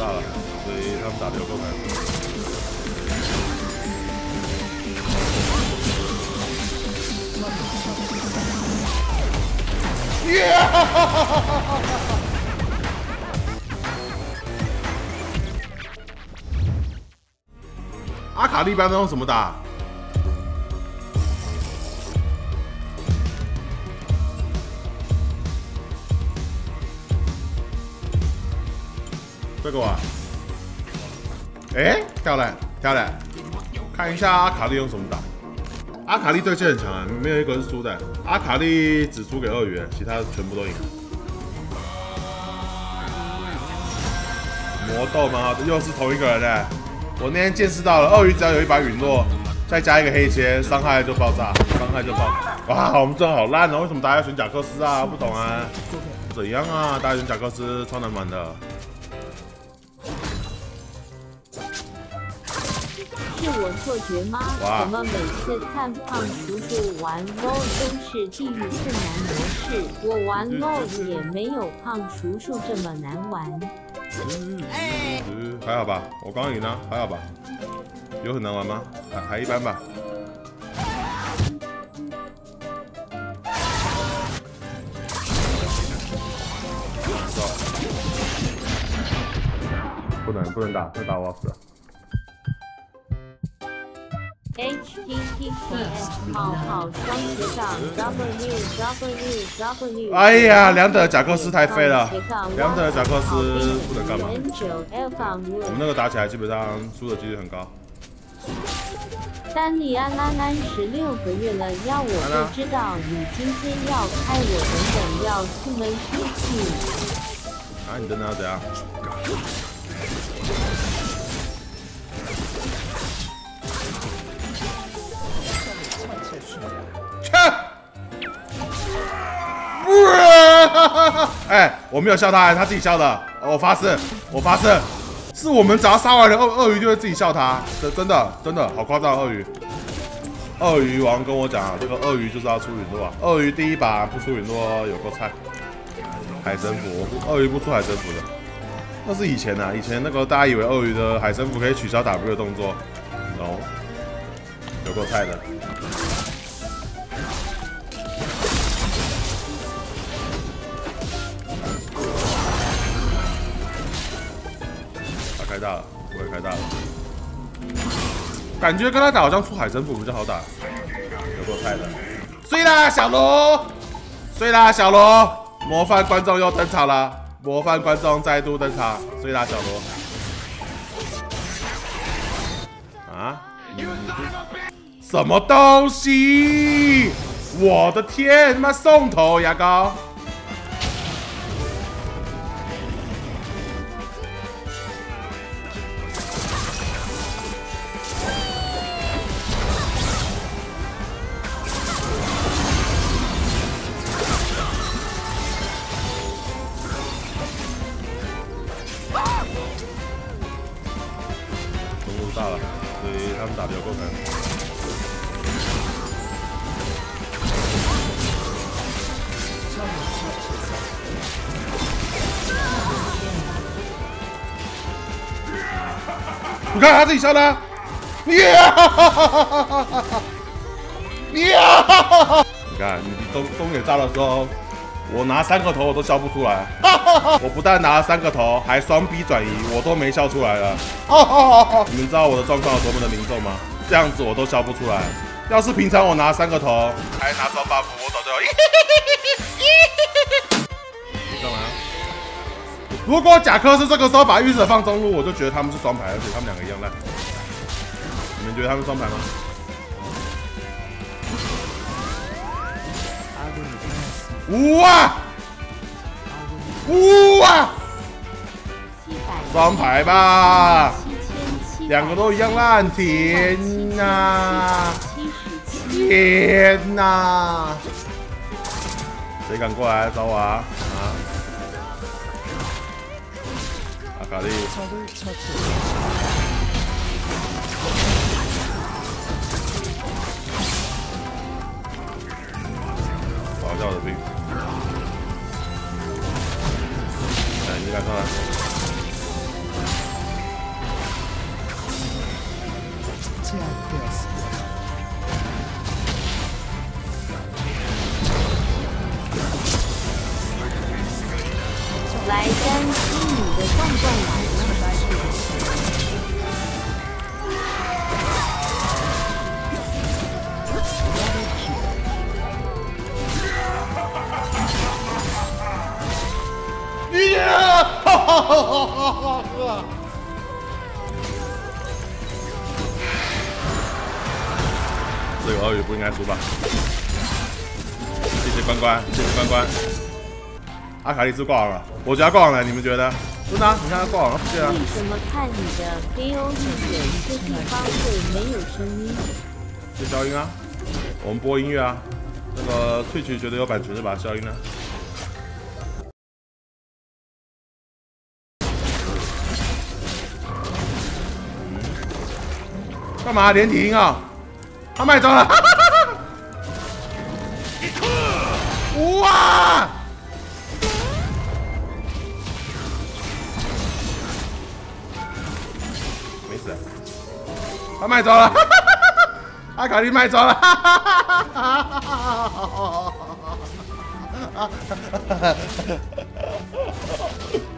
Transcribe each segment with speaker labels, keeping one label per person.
Speaker 1: 大了，所以他们打的有够难。耶！阿卡丽一般都用什么打？这个啊，哎，漂亮漂亮，看一下阿卡丽用什么打。阿卡丽对线很强啊，没有一个是输的。阿卡丽只输给鳄鱼，其他全部都赢。魔豆吗？又是同一个人呢。我那天见识到了，鳄鱼只要有一把陨落，再加一个黑切，伤害就爆炸，伤害就爆。哇，我们真好烂哦！为什么大家要选贾克斯啊？不懂啊？怎样啊？大家选贾克斯超难玩的。
Speaker 2: 是我错觉吗？怎么每次看胖叔叔玩 LO 都是地狱困难模式？我玩 LO 也没有胖叔叔这么难玩。
Speaker 1: 嗯，还好吧，我刚赢了，还好吧？有很难玩吗？还还一般吧。不能不能打，再打我要死哎呀，两德贾克斯太废了，两德贾克斯不能干嘛？我们那个打起来基本上输的几率很高。
Speaker 2: 丹尼安安安十六个月了，要我就知道你今天要开我等等要出门出去。
Speaker 1: 啊，你等等要怎样？哎，我没有笑他，他自己笑的。我发誓，我发誓，是我们只要杀完人，鳄鳄鱼就会自己笑他。真真的真的好夸张，鳄鱼。鳄鱼王跟我讲，这个鳄鱼就是要出陨落。鳄鱼第一把不出陨落有够菜。海神符，鳄鱼不出海神符的，那是以前啊，以前那个大家以为鳄鱼的海神符可以取消 W 的动作，哦，有够菜的。大了，我也开大了。感觉跟他打好像出海神斧比较好打，有多菜的？睡啦，小罗！睡啦，小罗！模范观众又登场了，模范观众再度登场，睡啦，小罗！啊？什么东西？我的天，他妈送头牙膏！你看他自己笑的，呀！呀！你看你东东野炸的时候。我拿三个头我都笑不出来，我不但拿了三个头，还双逼转移，我都没笑出来了。你们知道我的状况有多么的凝重吗？这样子我都笑不出来。要是平常我拿三个头，还拿双 buff，我早就……如果贾克是这个时候把御者放中路，我就觉得他们是双排，而且他们两个一样烂。你们觉得他们双排吗？哇！哇！双排吧，两个都一样烂，天哪！天哪！谁敢过来找我啊？啊！ 가리. 맞아
Speaker 2: 너비 자 이리 가서.
Speaker 1: 제압되었습니다. 这个鳄鱼不应该输吧？谢谢关关，谢谢关关。阿卡丽是挂了，我家挂了，你们觉得？真的？你看他挂网了，对啊。
Speaker 2: 为什么看你的 K O 一有些地方会没有声音？
Speaker 1: 是消音啊，我们播音乐啊。那个萃取觉得有版权是吧？消音呢？干嘛连体婴啊？他卖走了！哇！他卖走了！阿卡丽卖走了！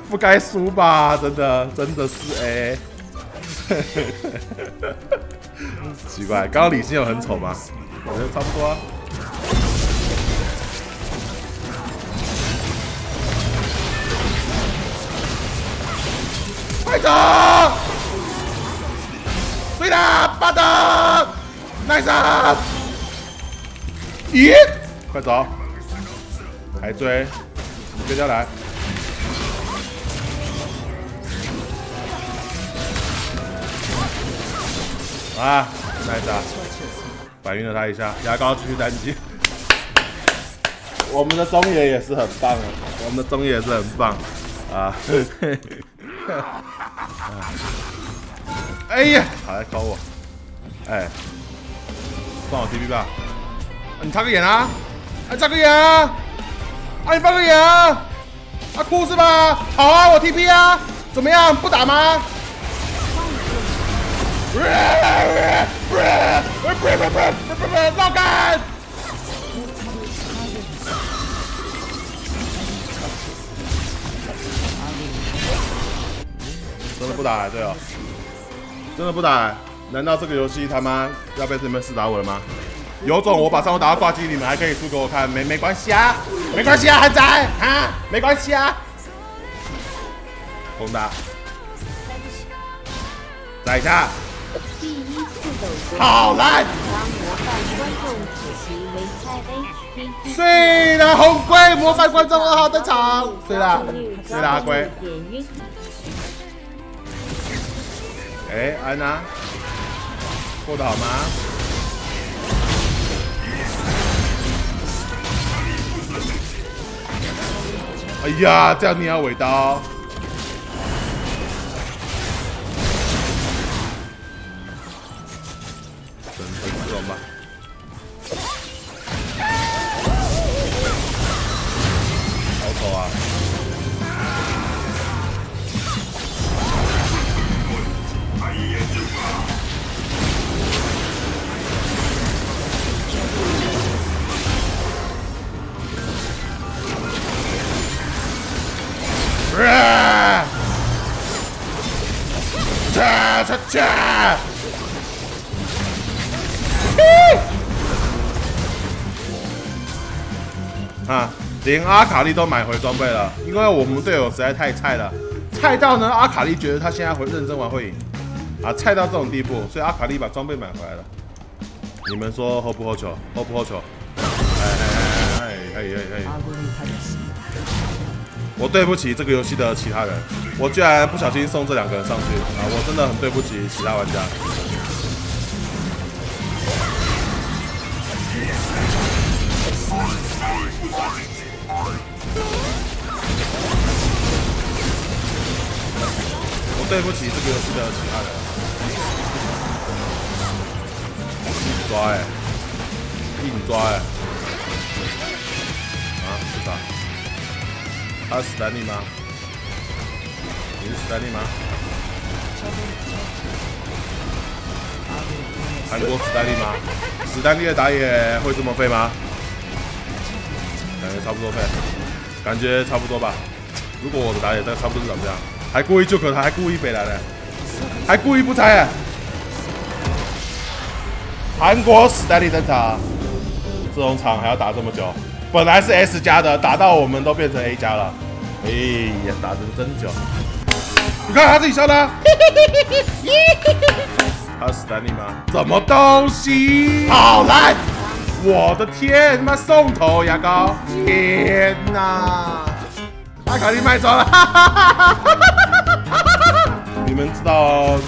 Speaker 1: 不该输吧？真的，真的是哎。奇怪，刚刚李信有很丑吗？我觉得差不多。快走！对了，巴登，nice！咦？快走！还追？你追下来。啊，来一下，反晕了他一下，牙膏继续单击。我们的中野也是很棒啊，我们的中野也是很棒啊。哎呀，好来搞我，哎，放我 TP 吧，你插个眼啊，啊插个眼啊，啊你放个眼啊，啊哭是吧？好啊，我 TP 啊，怎么样？不打吗？不是不是不是不是不是不是老干！真的不打对哦，真的不打？难道这个游戏他妈要被你们四打五了吗？有种我把上路打到挂机，你们还可以输给我看，没没关系啊，没关系啊，汉仔啊，没关系啊，攻打，来一下。好烂！睡了，红龟模范观众二号登场。睡了，睡了，阿龟。哎，安娜，过得好吗？哎呀，这样你要尾刀。啊！连阿卡丽都买回装备了，因为我们队友实在太菜了，菜到呢阿卡丽觉得他现在会认真玩会赢，啊，菜到这种地步，所以阿卡丽把装备买回来了。你们说 hold 不 hold 球？hold 不 hold 球？哎哎哎哎哎哎哎！我对不起这个游戏的其他人，我居然不小心送这两个人上去啊！我真的很对不起其他玩家。我对不起这个游戏的其他人。抓哎，硬抓哎！啊，是啥？他是史丹利吗？你是史丹利吗？韩国史丹利吗？史丹利的打野会这么废吗？感觉差不多废，感觉差不多吧。如果我的打野在差不多长这样，还故意救可他，还故意北来的，还故意不拆。韩国史丹利登场，这种场还要打这么久？本来是 S 加的，打到我们都变成 A 加了。哎呀，打的真久。你看他自己笑的，他是史丹利吗？什么东西？好烂！我的天，他妈送头牙膏！天哪！阿卡丽卖装了！你们知道？